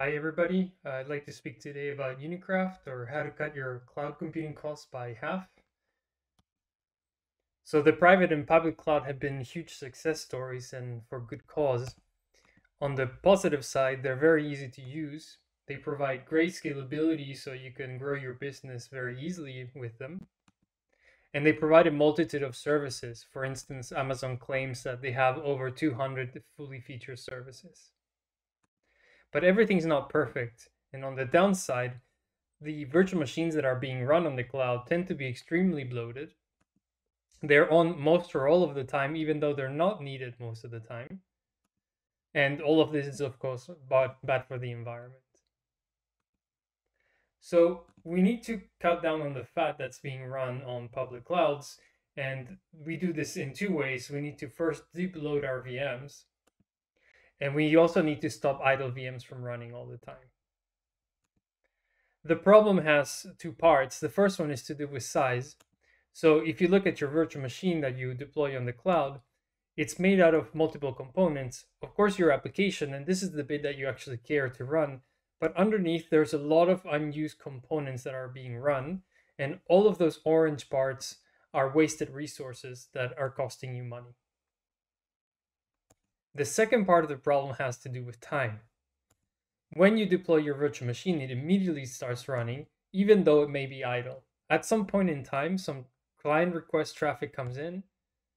Hi everybody, uh, I'd like to speak today about Unikraft or how to cut your cloud computing costs by half. So the private and public cloud have been huge success stories and for good cause. On the positive side, they're very easy to use. They provide great scalability so you can grow your business very easily with them. And they provide a multitude of services. For instance, Amazon claims that they have over 200 fully featured services. But everything's not perfect. And on the downside, the virtual machines that are being run on the cloud tend to be extremely bloated. They're on most or all of the time, even though they're not needed most of the time. And all of this is, of course, bad, bad for the environment. So we need to cut down on the fat that's being run on public clouds. And we do this in two ways. We need to first debloat our VMs and we also need to stop idle VMs from running all the time. The problem has two parts. The first one is to do with size. So if you look at your virtual machine that you deploy on the cloud, it's made out of multiple components. Of course, your application, and this is the bit that you actually care to run, but underneath there's a lot of unused components that are being run. And all of those orange parts are wasted resources that are costing you money. The second part of the problem has to do with time. When you deploy your virtual machine, it immediately starts running, even though it may be idle. At some point in time, some client request traffic comes in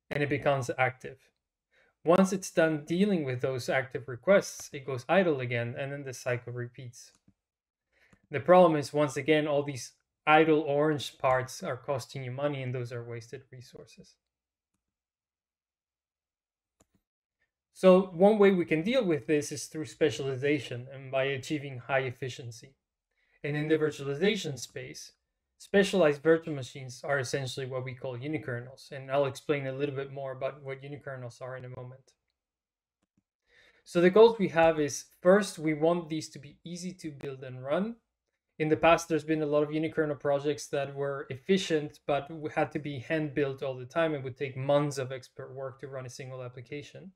and it becomes active. Once it's done dealing with those active requests, it goes idle again and then the cycle repeats. The problem is, once again, all these idle orange parts are costing you money and those are wasted resources. So one way we can deal with this is through specialization and by achieving high efficiency. And in the virtualization space, specialized virtual machines are essentially what we call unikernels. And I'll explain a little bit more about what unikernels are in a moment. So the goals we have is first, we want these to be easy to build and run. In the past, there's been a lot of unikernel projects that were efficient, but had to be hand built all the time. It would take months of expert work to run a single application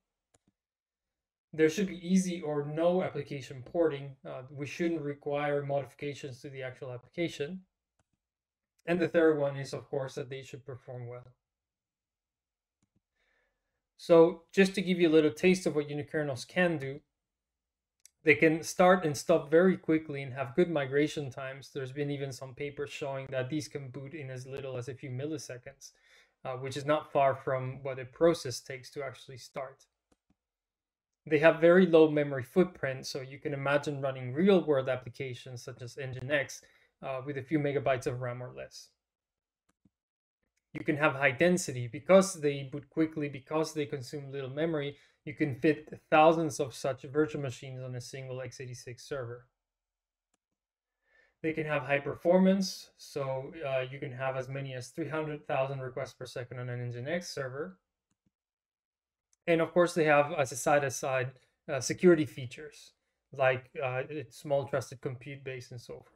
there should be easy or no application porting. Uh, we shouldn't require modifications to the actual application. And the third one is, of course, that they should perform well. So just to give you a little taste of what unikernels can do, they can start and stop very quickly and have good migration times. There's been even some papers showing that these can boot in as little as a few milliseconds, uh, which is not far from what a process takes to actually start. They have very low memory footprint, so you can imagine running real world applications such as Nginx uh, with a few megabytes of RAM or less. You can have high density because they boot quickly, because they consume little memory. You can fit thousands of such virtual machines on a single x86 server. They can have high performance, so uh, you can have as many as 300,000 requests per second on an Nginx server and of course, they have as a side aside uh, security features like uh, small trusted compute base and so forth.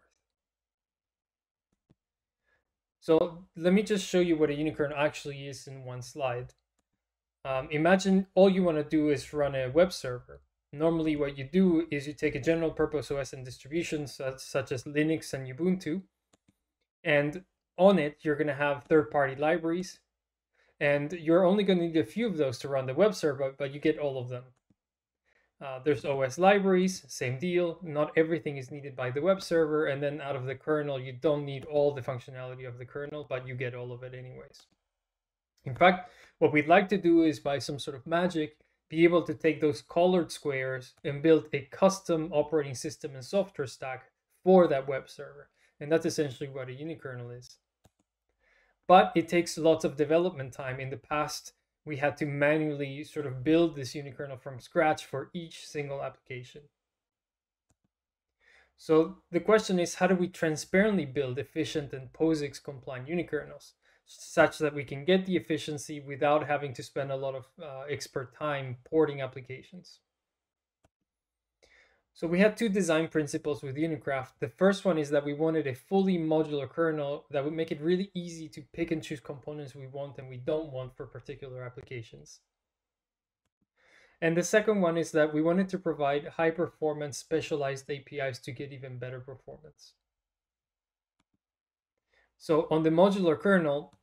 So let me just show you what a unicorn actually is in one slide. Um, imagine all you want to do is run a web server. Normally what you do is you take a general purpose OS and distributions such, such as Linux and Ubuntu, and on it you're going to have third-party libraries and you're only going to need a few of those to run the web server, but you get all of them. Uh, there's OS libraries, same deal. Not everything is needed by the web server. And then out of the kernel, you don't need all the functionality of the kernel, but you get all of it anyways. In fact, what we'd like to do is by some sort of magic, be able to take those colored squares and build a custom operating system and software stack for that web server. And that's essentially what a unikernel is but it takes lots of development time. In the past, we had to manually sort of build this unikernel from scratch for each single application. So the question is, how do we transparently build efficient and POSIX compliant unikernels such that we can get the efficiency without having to spend a lot of uh, expert time porting applications? So we had two design principles with Unikraft. The first one is that we wanted a fully modular kernel that would make it really easy to pick and choose components we want and we don't want for particular applications. And the second one is that we wanted to provide high performance specialized APIs to get even better performance. So on the modular kernel,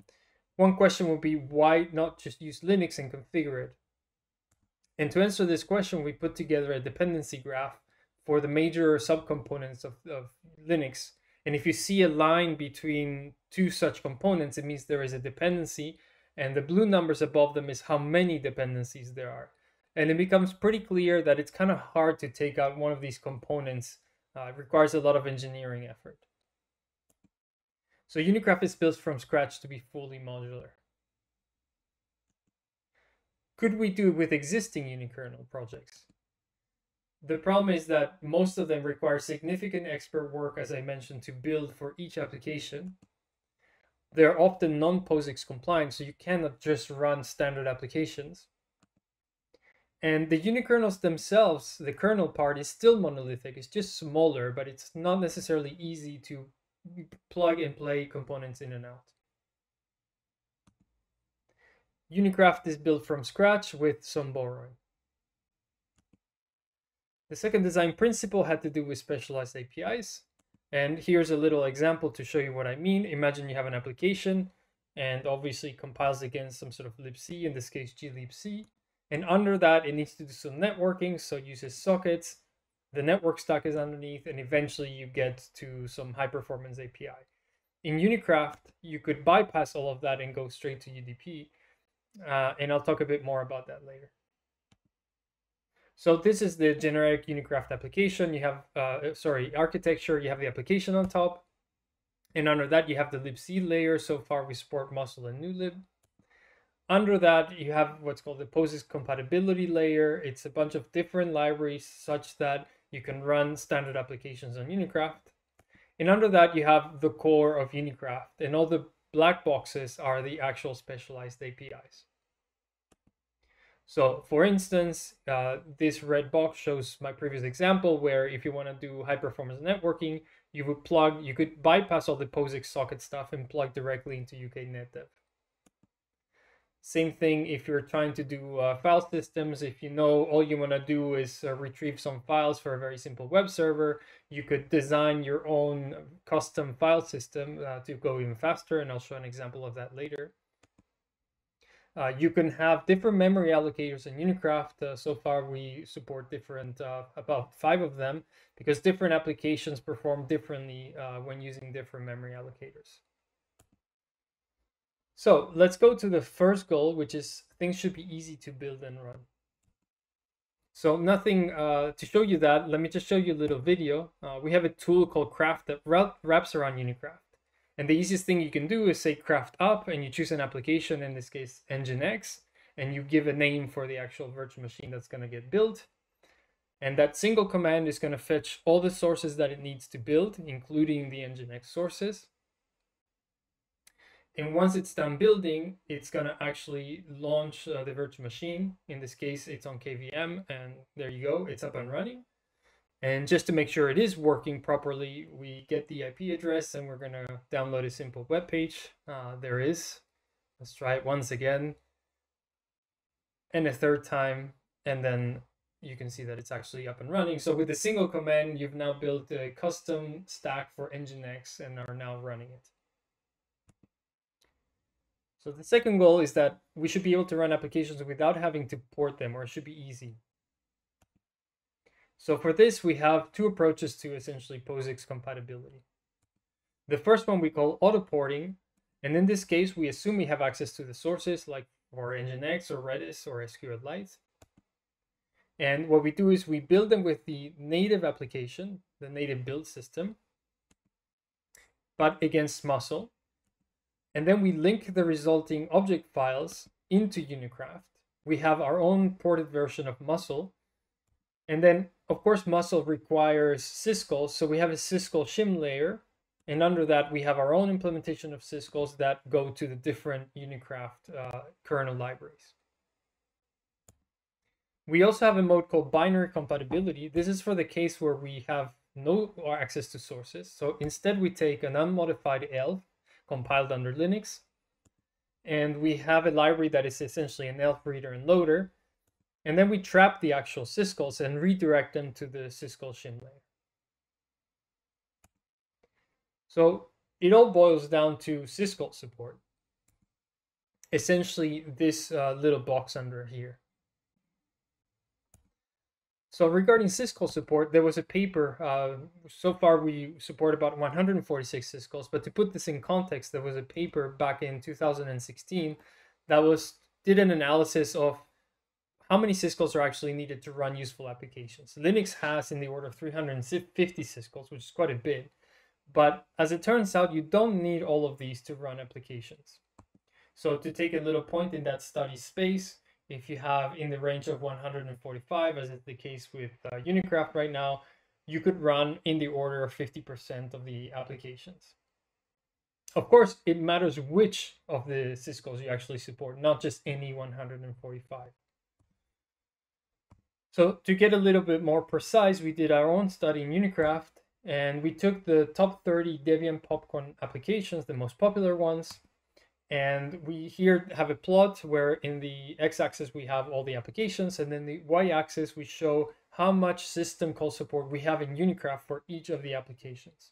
one question would be why not just use Linux and configure it? And to answer this question, we put together a dependency graph for the major subcomponents of, of Linux. And if you see a line between two such components, it means there is a dependency. And the blue numbers above them is how many dependencies there are. And it becomes pretty clear that it's kind of hard to take out one of these components. Uh, it requires a lot of engineering effort. So Unikraft is built from scratch to be fully modular. Could we do it with existing unikernel projects? The problem is that most of them require significant expert work, as I mentioned, to build for each application. They're often non-POSIX compliant, so you cannot just run standard applications. And the unikernels themselves, the kernel part is still monolithic. It's just smaller, but it's not necessarily easy to plug and play components in and out. Unikraft is built from scratch with some borrowing. The second design principle had to do with specialized APIs. And here's a little example to show you what I mean. Imagine you have an application and obviously compiles against some sort of libc, in this case glibc. And under that, it needs to do some networking, so it uses sockets. The network stack is underneath, and eventually you get to some high performance API. In Unikraft, you could bypass all of that and go straight to UDP. Uh, and I'll talk a bit more about that later. So this is the generic Unikraft application. You have, uh, sorry, architecture. You have the application on top. And under that, you have the libc layer. So far, we support musl and Newlib. Under that, you have what's called the POSIX compatibility layer. It's a bunch of different libraries such that you can run standard applications on Unikraft. And under that, you have the core of Unikraft. And all the black boxes are the actual specialized APIs. So for instance, uh, this red box shows my previous example where if you want to do high performance networking, you would plug, you could bypass all the POSIX socket stuff and plug directly into UK NetDev. Same thing if you're trying to do uh, file systems. If you know all you want to do is uh, retrieve some files for a very simple web server, you could design your own custom file system uh, to go even faster. And I'll show an example of that later. Uh, you can have different memory allocators in Unikraft. Uh, so far, we support different, uh, about five of them, because different applications perform differently uh, when using different memory allocators. So let's go to the first goal, which is things should be easy to build and run. So nothing uh, to show you that, let me just show you a little video. Uh, we have a tool called kraft that wraps around Unikraft. And the easiest thing you can do is say kraft up and you choose an application, in this case, Nginx, and you give a name for the actual virtual machine that's going to get built. And that single command is going to fetch all the sources that it needs to build, including the Nginx sources. And once it's done building, it's going to actually launch uh, the virtual machine. In this case, it's on KVM, and there you go, it's up and running. And just to make sure it is working properly, we get the IP address and we're going to download a simple web page. Uh, there is. Let's try it once again. And a third time. And then you can see that it's actually up and running. So with a single command, you've now built a custom stack for Nginx and are now running it. So the second goal is that we should be able to run applications without having to port them, or it should be easy. So for this, we have two approaches to essentially POSIX compatibility. The first one we call auto porting, and in this case, we assume we have access to the sources like for Nginx or Redis or SQLite. And what we do is we build them with the native application, the native build system, but against musl. And then we link the resulting object files into Unikraft. We have our own ported version of musl. And then of course, musl requires syscalls, so we have a syscall shim layer, and under that we have our own implementation of syscalls that go to the different Unikraft uh, kernel libraries. We also have a mode called binary compatibility. This is for the case where we have no access to sources. So instead we take an unmodified ELF compiled under Linux, and we have a library that is essentially an ELF reader and loader, And then we trap the actual syscalls and redirect them to the syscall shim layer. So it all boils down to syscall support. Essentially, this uh, little box under here. So regarding syscall support, there was a paper. Uh, so far, we support about 146 syscalls. But to put this in context, there was a paper back in 2016 that was did an analysis of how many syscalls are actually needed to run useful applications. Linux has in the order of 350 syscalls, which is quite a bit. But as it turns out, you don't need all of these to run applications. So to take a little point in that study space, if you have in the range of 145, as is the case with uh, Unikraft right now, you could run in the order of 50% of the applications. Of course, it matters which of the syscalls you actually support, not just any 145. So to get a little bit more precise, we did our own study in Unikraft, and we took the top 30 Debian Popcon applications, the most popular ones, and we here have a plot where in the x-axis we have all the applications, and then the y-axis we show how much system call support we have in Unikraft for each of the applications.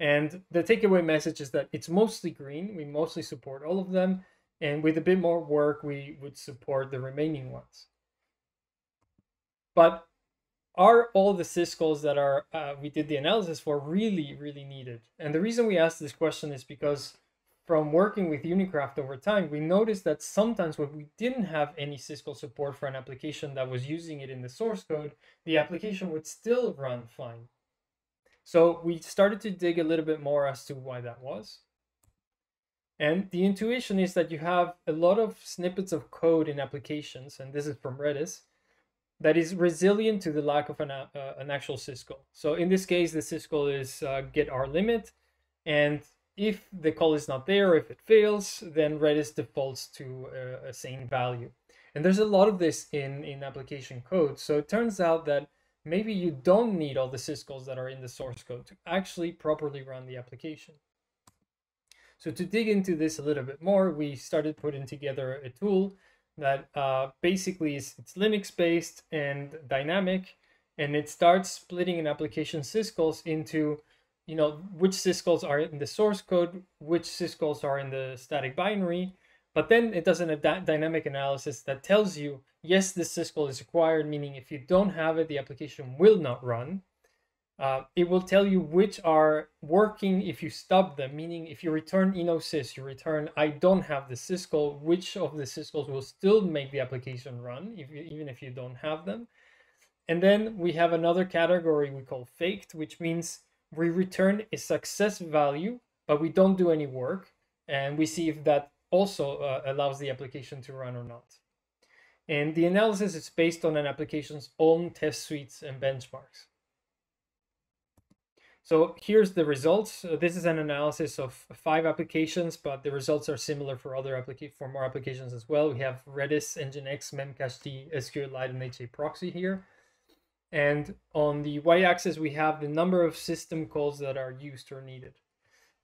And the takeaway message is that it's mostly green. We mostly support all of them. And with a bit more work, we would support the remaining ones. But are all the syscalls that are uh, we did the analysis for really, really needed? And the reason we asked this question is because from working with Unikraft over time, we noticed that sometimes when we didn't have any syscall support for an application that was using it in the source code, the application would still run fine. So we started to dig a little bit more as to why that was. And the intuition is that you have a lot of snippets of code in applications, and this is from Redis, that is resilient to the lack of an, uh, an actual syscall. So in this case, the syscall is uh, getrlimit, and if the call is not there, if it fails, then Redis defaults to a, a sane value. And there's a lot of this in, in application code. So it turns out that maybe you don't need all the syscalls that are in the source code to actually properly run the application. So to dig into this a little bit more, we started putting together a tool that uh, basically is it's Linux based and dynamic, and it starts splitting an application syscalls into you know, which syscalls are in the source code, which syscalls are in the static binary, but then it does a dynamic analysis that tells you, yes, this syscall is required, meaning if you don't have it, the application will not run. Uh, it will tell you which are working if you stop them, meaning if you return enosys, you return I don't have the syscall, which of the syscalls will still make the application run, if you, even if you don't have them. And then we have another category we call faked, which means we return a success value, but we don't do any work. And we see if that also uh, allows the application to run or not. And the analysis is based on an application's own test suites and benchmarks. So here's the results. this is an analysis of five applications, but the results are similar for other applica for more applications as well. We have Redis, Nginx, Memcached, SQLite, and HA proxy here. And on the y-axis, we have the number of system calls that are used or needed.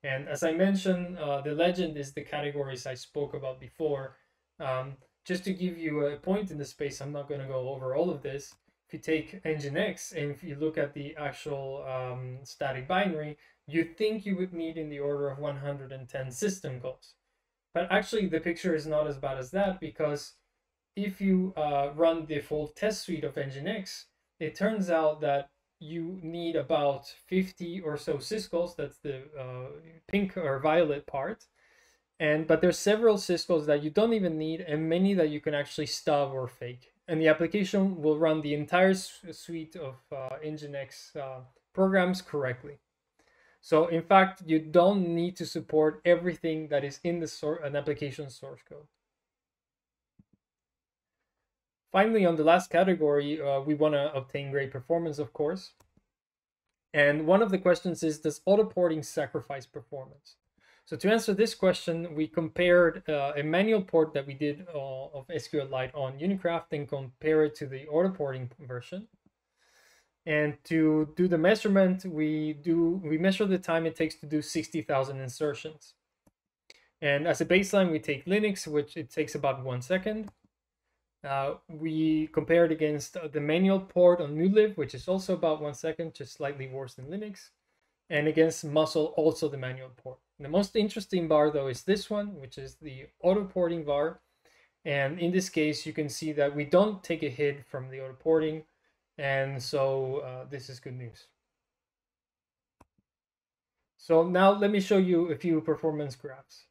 And as I mentioned, uh, the legend is the categories I spoke about before. Um, just to give you a point in the space, I'm not going to go over all of this. If you take Nginx and if you look at the actual um, static binary, you think you would need in the order of 110 system calls. But actually, the picture is not as bad as that because if you uh, run the full test suite of Nginx, it turns out that you need about 50 or so syscalls, that's the uh, pink or violet part. And but there's several syscalls that you don't even need and many that you can actually stub or fake. And the application will run the entire suite of uh, Nginx uh, programs correctly. So in fact, you don't need to support everything that is in the an application source code. Finally, on the last category, uh, we want to obtain great performance, of course. And one of the questions is, does auto porting sacrifice performance? So to answer this question, we compared uh, a manual port that we did uh, of SQLite on Unikraft and compare it to the auto porting version. And to do the measurement, we do we measure the time it takes to do 60,000 insertions. And as a baseline, we take Linux, which it takes about one second. Uh, we compared against the manual port on Newlib, which is also about one second, just slightly worse than Linux, and against musl also the manual port. The most interesting bar though is this one, which is the auto porting bar. And in this case, you can see that we don't take a hit from the auto porting. And so uh, this is good news. So now let me show you a few performance graphs.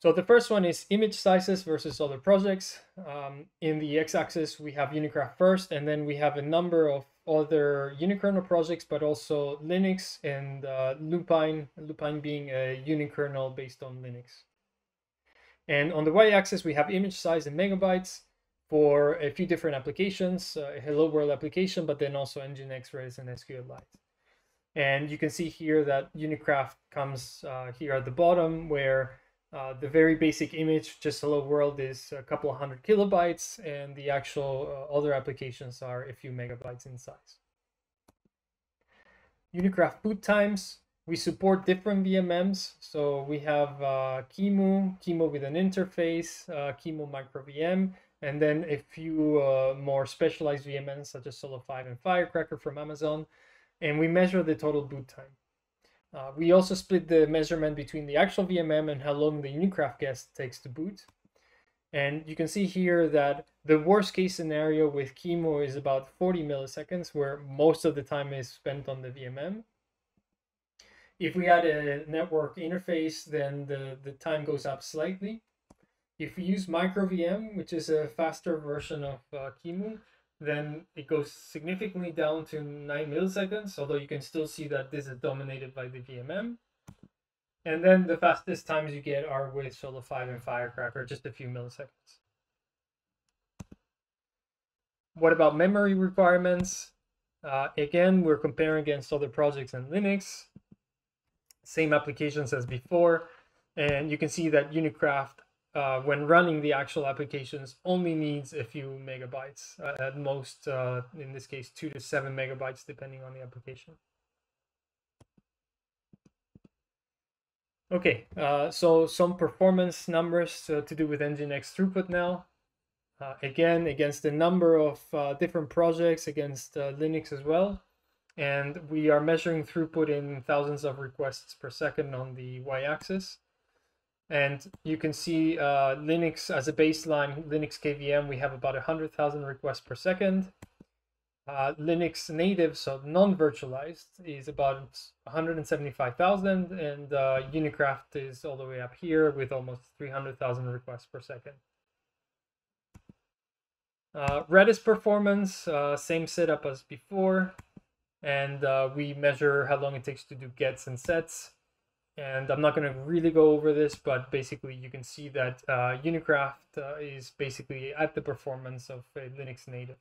So the first one is image sizes versus other projects. Um, in the x-axis, we have Unikraft first, and then we have a number of other unikernel projects, but also Linux and uh, Lupine, Lupine being a unikernel based on Linux. And on the y-axis, we have image size in megabytes for a few different applications, uh, a Hello World application, but then also Nginx, Redis, and SQLite. And you can see here that Unikraft comes uh, here at the bottom where uh, the very basic image, just hello world, is a couple hundred kilobytes, and the actual uh, other applications are a few megabytes in size. Unikraft boot times, we support different VMMs. So we have uh, QEMU, QEMU with an interface, uh, QEMU micro VM, and then a few uh, more specialized VMMs such as Solo5 and Firecracker from Amazon. And we measure the total boot time. Uh, we also split the measurement between the actual VMM and how long the Unikraft guest takes to boot. And you can see here that the worst case scenario with QEMU is about 40 milliseconds, where most of the time is spent on the VMM. If we add a network interface, then the, the time goes up slightly. If we use MicroVM, which is a faster version of uh, then it goes significantly down to 9 milliseconds, although you can still see that this is dominated by the VMM. And then the fastest times you get are with Solo5 and Firecracker, just a few milliseconds. What about memory requirements? Uh, again, we're comparing against other projects in Linux. Same applications as before. And you can see that Unikraft uh, when running the actual applications only needs a few megabytes uh, at most uh, in this case two to seven megabytes depending on the application. Okay uh, so some performance numbers to do with nginx throughput now. Uh, again against a number of uh, different projects against linux as well. And we are measuring throughput in thousands of requests per second on the y-axis and you can see uh, Linux as a baseline, Linux KVM, we have about 100,000 requests per second. Uh, Linux native, so non-virtualized, is about 175,000, and uh, Unikraft is all the way up here with almost 300,000 requests per second. Uh, Redis performance, uh, same setup as before, and uh, we measure how long it takes to do gets and sets and I'm not going to really go over this, but basically you can see that uh, Unikraft uh, is basically at the performance of a Linux native.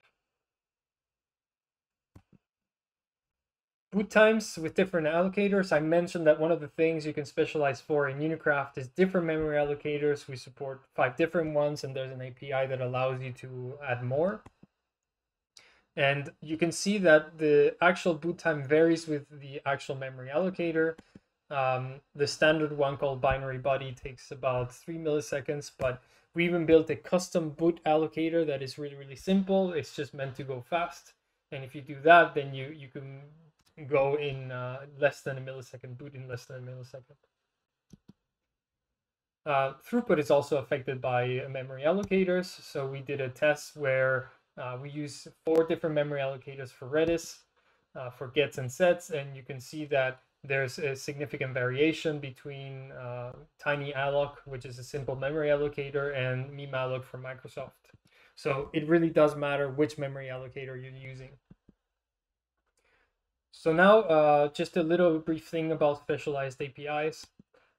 Boot times with different allocators. I mentioned that one of the things you can specialize for in Unikraft is different memory allocators. We support five different ones, and there's an API that allows you to add more. And you can see that the actual boot time varies with the actual memory allocator. Um, the standard one called binary buddy takes about three milliseconds, but we even built a custom boot allocator that is really, really simple. It's just meant to go fast. And if you do that, then you, you can go in uh, less than a millisecond, boot in less than a millisecond. Uh, throughput is also affected by memory allocators. So we did a test where uh, we use four different memory allocators for Redis, uh, for gets and sets, and you can see that there's a significant variation between uh, TinyAlloc, which is a simple memory allocator, and mimalloc from Microsoft. So it really does matter which memory allocator you're using. So now uh, just a little brief thing about specialized APIs.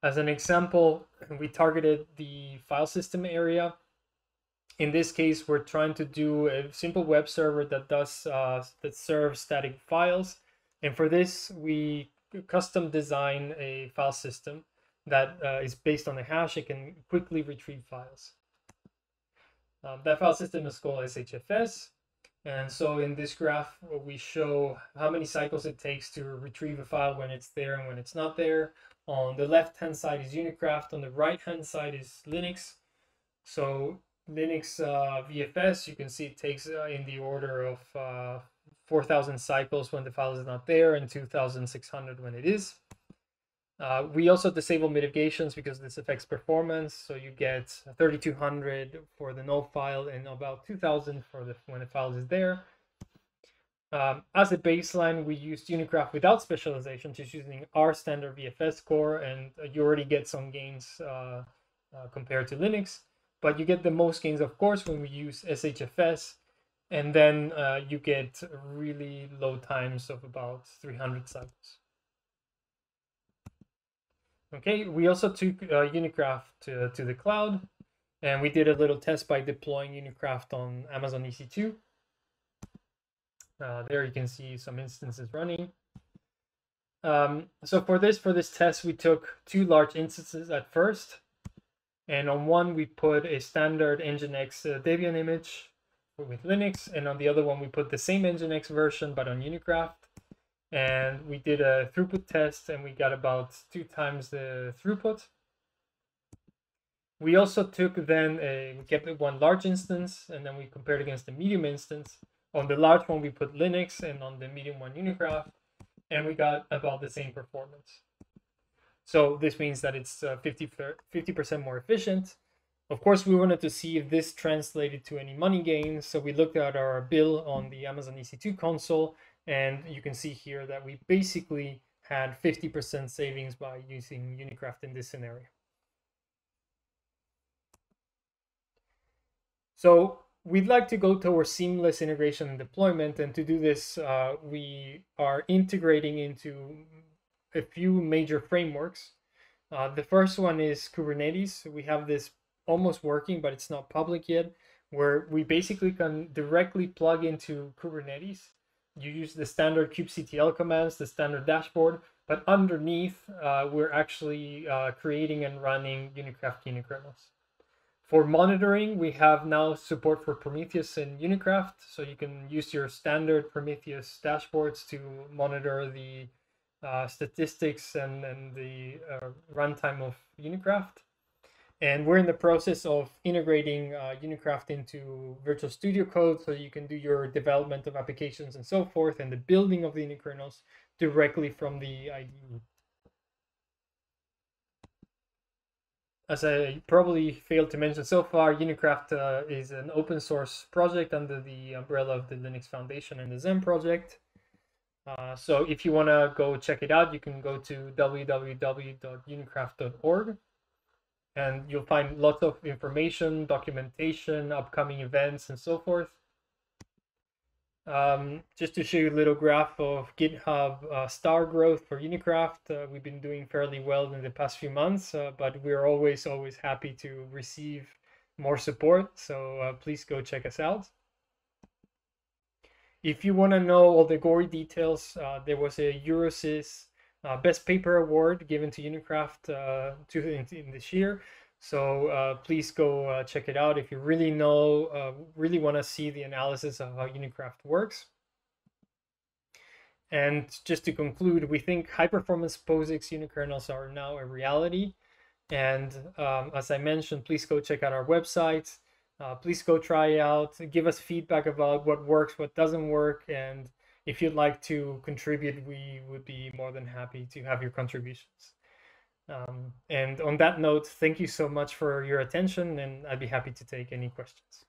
As an example, we targeted the file system area. In this case, we're trying to do a simple web server that does uh, that serves static files. And for this, we custom design a file system that uh, is based on a hash. It can quickly retrieve files. Um, that file system is called SHFS. And so in this graph, we show how many cycles it takes to retrieve a file when it's there and when it's not there. On the left-hand side is Unikraft. On the right-hand side is Linux. So Linux uh, VFS, you can see it takes uh, in the order of uh, 4,000 cycles when the file is not there and 2,600 when it is. Uh, we also disable mitigations because this affects performance. So you get 3,200 for the null file and about 2,000 for the when the file is there. Um, as a baseline, we used Unikraft without specialization, just using our standard VFS core, and you already get some gains uh, uh, compared to Linux. But you get the most gains, of course, when we use SHFS, and then uh, you get really low times of about 300 cycles. Okay, we also took uh, Unikraft to, to the cloud, and we did a little test by deploying Unikraft on Amazon EC2. Uh, there you can see some instances running. Um, so for this for this test, we took two large instances at first, and on one we put a standard Nginx uh, Debian image with Linux, and on the other one we put the same Nginx version but on Unikraft. And we did a throughput test, and we got about two times the throughput. We also took then a we kept one large instance, and then we compared against the medium instance on the large one, we put Linux, and on the medium one, Unikraft, and we got about the same performance. So this means that it's uh, 50 percent more efficient. Of course, we wanted to see if this translated to any money gains. So we looked at our bill on the Amazon EC2 console, and you can see here that we basically had 50% savings by using Unikraft in this scenario. So we'd like to go towards seamless integration and deployment. And to do this, uh, we are integrating into a few major frameworks. Uh, the first one is Kubernetes. We have this almost working, but it's not public yet, where we basically can directly plug into Kubernetes. You use the standard kubectl commands, the standard dashboard, but underneath, uh, we're actually uh, creating and running Unikraft unikernels. For monitoring, we have now support for Prometheus and Unikraft, so you can use your standard Prometheus dashboards to monitor the uh, statistics and, and the uh, runtime of Unikraft. And we're in the process of integrating uh, Unikraft into Virtual Studio Code so you can do your development of applications and so forth and the building of the unikernels directly from the IDE. as I probably failed to mention so far, Unikraft uh, is an open source project under the umbrella of the Linux Foundation and the Xen project. Uh, so if you want to go check it out, you can go to www.unikraft.org and you'll find lots of information, documentation, upcoming events, and so forth. Um, just to show you a little graph of GitHub uh, star growth for Unikraft, uh, we've been doing fairly well in the past few months, uh, but we're always, always happy to receive more support. So uh, please go check us out. If you want to know all the gory details, uh, there was a Eurosys uh, Best Paper Award given to Unikraft to, in, in this year. So uh, please go uh, check it out if you really know, uh, really want to see the analysis of how Unikraft works. And just to conclude, we think high-performance POSIX unikernels are now a reality. And um, as I mentioned, please go check out our website. Uh, please go try out, give us feedback about what works, what doesn't work, and if you'd like to contribute, we would be more than happy to have your contributions. Um, and on that note, thank you so much for your attention, and I'd be happy to take any questions.